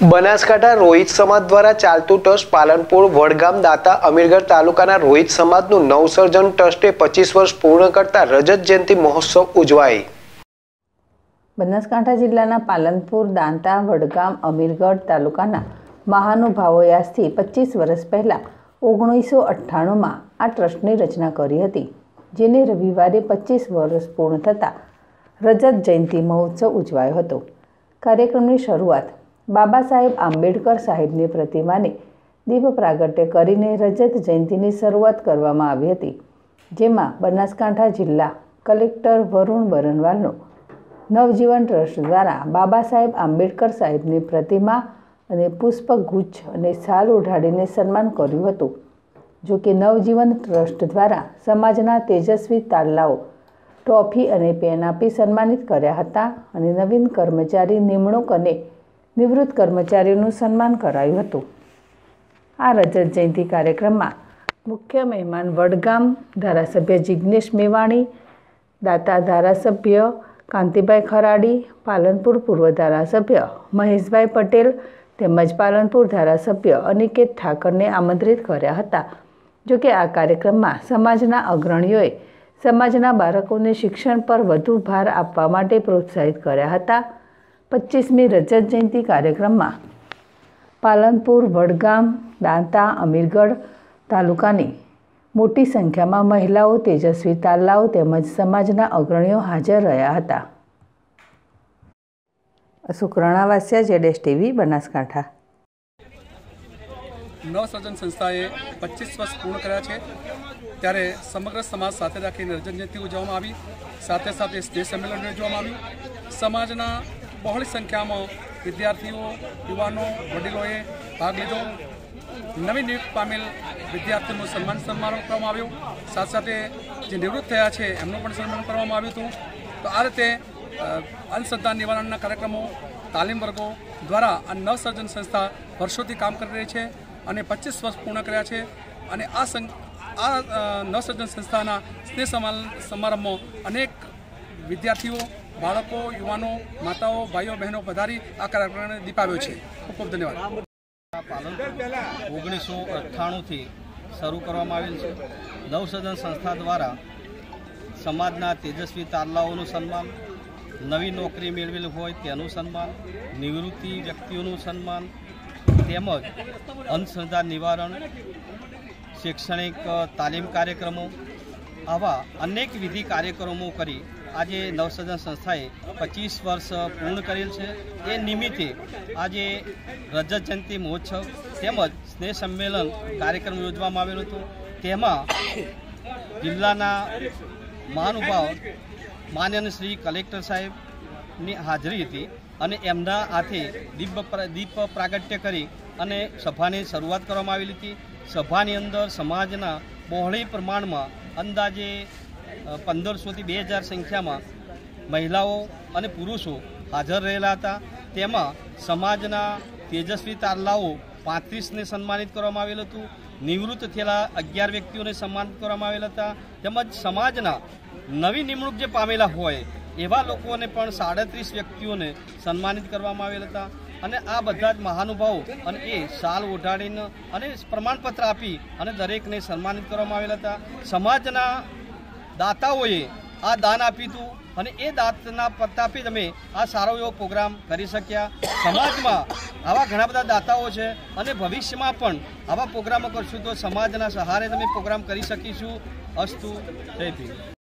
બનાસકાંઠા રોહિત સમાજ દ્વારા ચાલતું ટ્રસ્ટ પાલનપુર, વડગામ, દાતા, અમીરગઢ તાલુકાના રોહિત સમાજનું નવસર્જન ટ્રસ્ટે પચીસ વર્ષ પૂર્ણ કરતા રજત જયંતિ મહોત્સવ ઉજવાઈ બનાસકાંઠા જિલ્લાના પાલનપુર, દાંતા, વડગામ, અમીરગઢ તાલુકાના મહાનુભાવોએ આજથી પચીસ વર્ષ પહેલાં ઓગણીસો અઠ્ઠાણુંમાં આ ટ્રસ્ટની રચના કરી હતી, જેને રવિવારે પચીસ વર્ષ પૂર્ણ થતાં રજત જયંતિ મહોત્સવ ઉજવાયો હતો. કાર્યક્રમની શરૂઆત બાબા સાહેબ આંબેડકર સાહેબની પ્રતિમાને દીપ પ્રાગટ્ય કરીને રજત જયંતિની શરૂઆત કરવામાં આવી હતી, જેમાં બનાસકાંઠા જિલ્લા કલેક્ટર વરુણ બરનવાલનો નવજીવન ટ્રસ્ટ દ્વારા બાબા સાહેબ આંબેડકર સાહેબની પ્રતિમા અને પુષ્પગુચ્છ અને શાલ ઉઢાડીને સન્માન કર્યું હતું, જો કે નવજીવન ટ્રસ્ટ દ્વારા સમાજના તેજસ્વી તારલાઓ ટ્રોફી અને પેન આપી સન્માનિત કર્યા હતા અને નવીન કર્મચારી નિમણૂક અને નિવૃત્ત કર્મચારીઓનું સન્માન કરાયું હતું. આ રજત જયંતિ કાર્યક્રમમાં મુખ્ય મહેમાન વડગામ ધારાસભ્ય જિજ્ઞેશ મેવાણી, દાતા ધારાસભ્ય કાંતિભાઈ ખરાડી, પાલનપુર પૂર્વ ધારાસભ્ય મહેશભાઈ પટેલ તેમજ પાલનપુર ધારાસભ્ય અનિકેત ઠાકરને આમંત્રિત કર્યા હતા. જોકે આ કાર્યક્રમમાં સમાજના અગ્રણીઓએ સમાજના બાળકોને શિક્ષણ પર વધુ ભાર આપવા માટે પ્રોત્સાહિત કર્યા હતા. પચીસમી રજત જયંતિ કાર્યક્રમમાં પાલનપુર, વડગામ, દાંતા, અમીરગઢ તાલુકાની મોટી સંખ્યામાં મહિલાઓ તેજસ્વી તાલાઓ તેમજ સમાજના અગ્રણીઓ હાજર રહ્યા હતા. વાસ્યા જેડેશ ટીવી, બનાસકાંઠા. નવસર્જન સંસ્થાએ પચીસ વર્ષ પૂર્ણ કર્યા છે. ત્યારે સમગ્ર સમાજ સાથે રાખીને રજત જયંતિ ઉજવવામાં આવી. સાથે સાથે સ્નેહ સંમેલન યોજવામાં આવ્યું. સમાજના બહોળી સંખ્યામાં વિદ્યાર્થીઓ, યુવાનો, વડીલોએ ભાગ લીધો. નવી નિયુક્ત પામેલ વિદ્યાર્થીઓનું સન્માન સન્માન કરવામાં આવ્યું. સાથે સાથે જે નિવૃત્ત થયા છે, એમનું પણ સન્માન કરવામાં આવ્યું હતું. તો આ રીતે અંધશ્રદ્ધા નિવારણના કાર્યક્રમો તાલીમ વર્ગો દ્વારા આ નવસર્જન સંસ્થા વર્ષોથી કામ કરી રહી છે અને પચીસ વર્ષ પૂર્ણ કર્યા છે. અને આ આ નવસર્જન સંસ્થાના સ્નેહ સમારંભમાં અનેક વિદ્યાર્થીઓ બાળકો, યુવાનો, માતાઓ, ભાઈઓ, બહેનો પધારી આ કાર્યક્રમને દીપાવ્યો છે. ખૂબ ખૂબ ધન્યવાદ. ઓગણીસો અઠ્ઠાણુંથી શરૂ કરવામાં આવેલ છે. નવસર્જન સંસ્થા દ્વારા સમાજના તેજસ્વી તારલાઓનું સન્માન, નવી નોકરી મેળવેલી હોય તેનું સન્માન, નિવૃત્તિ વ્યક્તિઓનું સન્માન, તેમજ અંધશ્રદ્ધા નિવારણ, શૈક્ષણિક તાલીમ કાર્યક્રમો આવા અનેક વિધિ કાર્યક્રમો કરી આજે નવસર્જન સંસ્થાએ પચીસ વર્ષ પૂર્ણ કરેલ છે. એ નિમિત્તે આજે રજત જયંતિ મહોત્સવ તેમજ સ્નેહ સંમેલન કાર્યક્રમ યોજવામાં આવેલો હતો. તેમાં જિલ્લાના મહાનુભાવ માન્ય શ્રી કલેક્ટર સાહેબની હાજરી હતી અને એમના હાથે દીપ દીપ પ્રાગટ્ય કરી અને સભાની શરૂઆત કરવામાં આવેલી હતી. સભાની અંદર સમાજના બહોળી પ્રમાણમાં અંદાજે પંદરસોથી બે હજાર સંખ્યામાં મહિલાઓ અને પુરુષો હાજર રહેલા હતા. તેમાં સમાજના તેજસ્વી તારલાઓ પાંત્રીસને સન્માનિત કરવામાં આવેલ હતું. નિવૃત્ત થયેલા અગિયાર વ્યક્તિઓને સન્માનિત કરવામાં આવેલા હતા. તેમજ સમાજના નવી નિમણૂક જે પામેલા હોય, એવા લોકોને પણ સાડત્રીસ વ્યક્તિઓને સન્માનિત કરવામાં આવેલ હતા. અને આ બધા જ મહાનુભાવો અને એ શાલ ઓઢાડીને અને પ્રમાણપત્ર આપી અને દરેકને સન્માનિત કરવામાં આવેલા હતા. સમાજના દાતાઓએ આ દાન આપ્યું હતું અને એ દાંતના પ્રતાપે તમે આ સારો એવો પ્રોગ્રામ કરી શક્યા. સમાજમાં આવા ઘણા બધા દાતાઓ છે અને ભવિષ્યમાં પણ આવા પ્રોગ્રામો કરશું તો સમાજના સહારે તમે પ્રોગ્રામ કરી શકીશું. અસ્તુ. જય ભીમ.